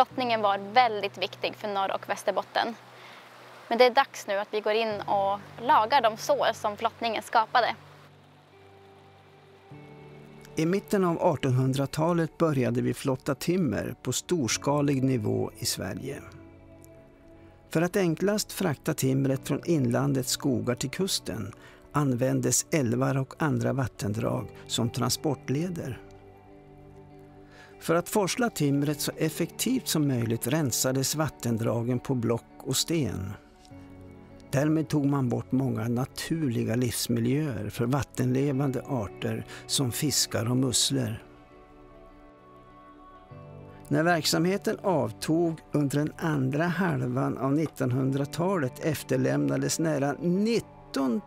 Flottningen var väldigt viktig för Norr och Västerbotten. Men det är dags nu att vi går in och lagar de sår som flottningen skapade. I mitten av 1800-talet började vi flotta timmer på storskalig nivå i Sverige. För att enklast frakta timret från inlandets skogar till kusten användes älvar och andra vattendrag som transportleder. För att forsla timret så effektivt som möjligt rensades vattendragen på block och sten. Därmed tog man bort många naturliga livsmiljöer för vattenlevande arter som fiskar och musslor. När verksamheten avtog under den andra halvan av 1900-talet efterlämnades nära 19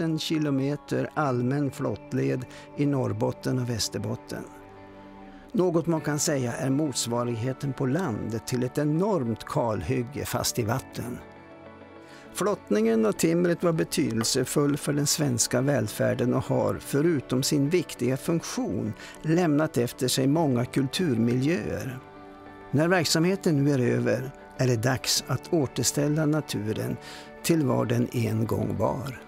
000 kilometer allmän flottled i Norrbotten och Västerbotten. Något man kan säga är motsvarigheten på land till ett enormt kalhygge fast i vatten. Flottningen av timret var betydelsefull för den svenska välfärden och har, förutom sin viktiga funktion, lämnat efter sig många kulturmiljöer. När verksamheten nu är över är det dags att återställa naturen till var den en gång var.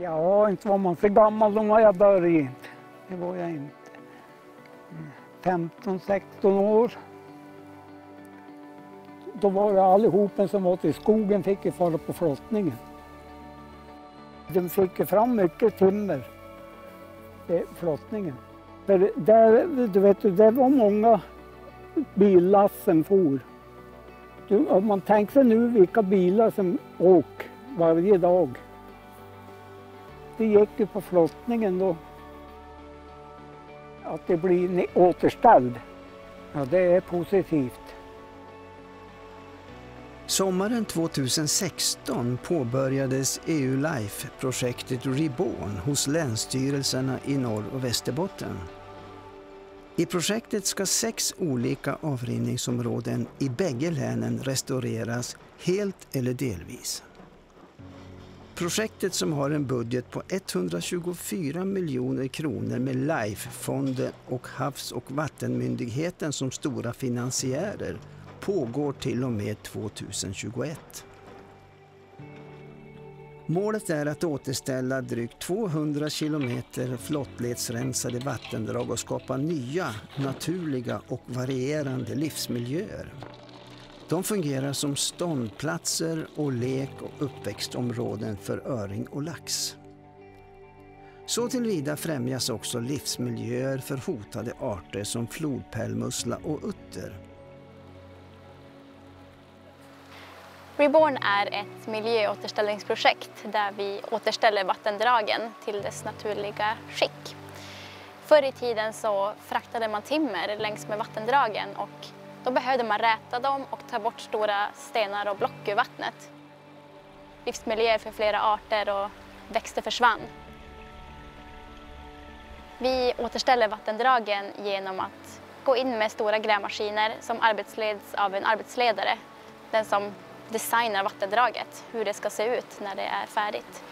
Ja, inte var man för gammal då när jag började. Det var jag inte. 15-16 år. Då var det allihopen som var i skogen fick ju fara på flottningen. De fick ju fram mycket timmer vid flottningen. För där, du vet, det var många billassen for. Du, om man tänker sig nu vilka bilar som åker varje dag. Det gick ju på flottningen då. Att det blir återställd. Ja, det är positivt. Sommaren 2016 påbörjades EU Life-projektet Reborn hos länsstyrelserna i Norr och Västerbotten. I projektet ska sex olika avrinningsområden i bägge länen restaureras helt eller delvis. Projektet som har en budget på 124 miljoner kronor med LIFE-fonden och Havs och vattenmyndigheten som stora finansiärer pågår till och med 2021. Målet är att återställa drygt 200 kilometer flottledsrensade vattendrag och skapa nya, naturliga och varierande livsmiljöer. De fungerar som ståndplatser och lek och uppväxtområden för öring och lax. Så tillvida främjas också livsmiljöer för hotade arter som flodpärlmussla och utter. Reborn är ett miljöåterställningsprojekt där vi återställer vattendragen till dess naturliga skick. Förr i tiden så fraktade man timmer längs med vattendragen och då behövde man räta dem och ta bort stora stenar och block ur vattnet. Livsmiljöer för flera arter och växter försvann. Vi återställer vattendragen genom att gå in med stora grävmaskiner som arbetsleds av en arbetsledare. Den som designar vattendraget, hur det ska se ut när det är färdigt.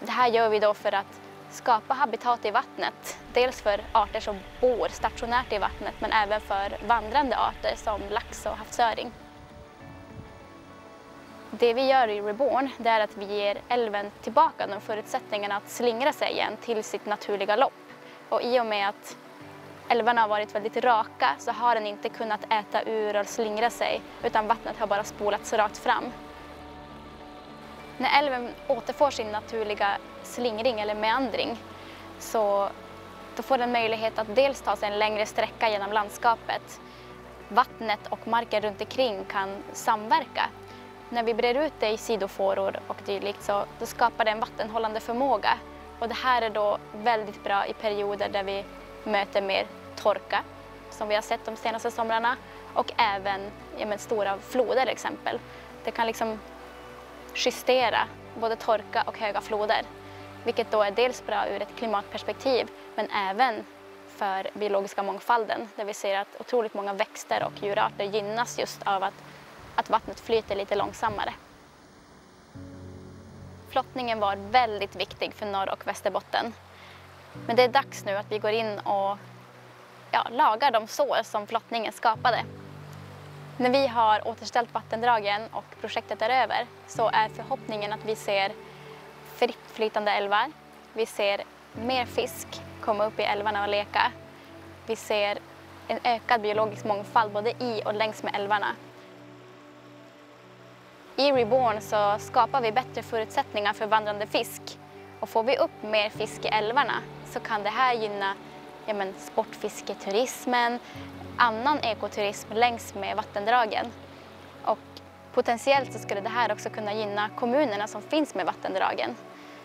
Det här gör vi då för att skapa habitat i vattnet. Dels för arter som bor stationärt i vattnet men även för vandrande arter som lax och havsöring. Det vi gör i Reborn det är att vi ger älven tillbaka de förutsättningarna att slingra sig igen till sitt naturliga lopp. Och i och med att älvarna har varit väldigt raka så har den inte kunnat äta ur och slingra sig utan vattnet har bara spolats rakt fram. När älven återfår sin naturliga slingring eller meandring så då får den möjlighet att dels ta sig en längre sträcka genom landskapet. Vattnet och marken runt omkring kan samverka. När vi brer ut det i sidofåror och dylikt så då skapar det en vattenhållande förmåga. Och det här är då väldigt bra i perioder där vi möter mer torka som vi har sett de senaste somrarna och även ja, stora floder exempel. Det kan liksom justera både torka och höga floder vilket då är dels bra ur ett klimatperspektiv men även för biologiska mångfalden där vi ser att otroligt många växter och djurarter gynnas just av att, att vattnet flyter lite långsammare. Flottningen var väldigt viktig för Norr och Västerbotten. Men det är dags nu att vi går in och ja, lagar de sår som flottningen skapade. När vi har återställt vattendragen och projektet är över så är förhoppningen att vi ser fritt flytande älvar. Vi ser mer fisk komma upp i älvarna och leka. Vi ser en ökad biologisk mångfald både i och längs med älvarna. I Reborn så skapar vi bättre förutsättningar för vandrande fisk. Och får vi upp mer fisk i älvarna så kan det här gynna ja men, sportfisketurismen, annan ekoturism längs med vattendragen. Och potentiellt så skulle det här också kunna gynna kommunerna som finns med vattendragen.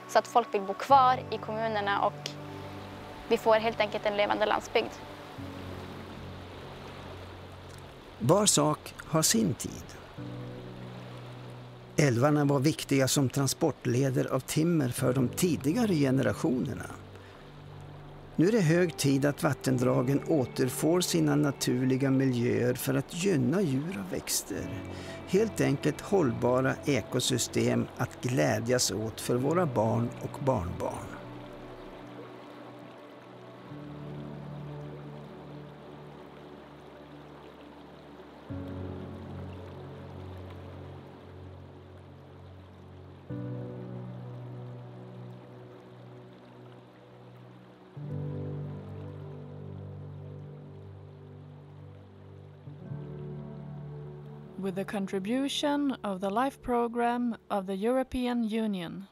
Så att folk vill bo kvar i kommunerna och vi får helt enkelt en levande landsbygd. Var sak har sin tid. Älvarna var viktiga som transportleder av timmer för de tidigare generationerna. Nu är det hög tid att vattendragen återfår sina naturliga miljöer för att gynna djur och växter. Helt enkelt hållbara ekosystem att glädjas åt för våra barn och barnbarn. With the contribution of the life program of the European Union.